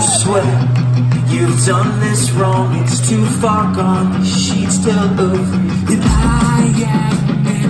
sweat You've done this wrong, it's too far gone. She's still over, and I am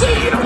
see you.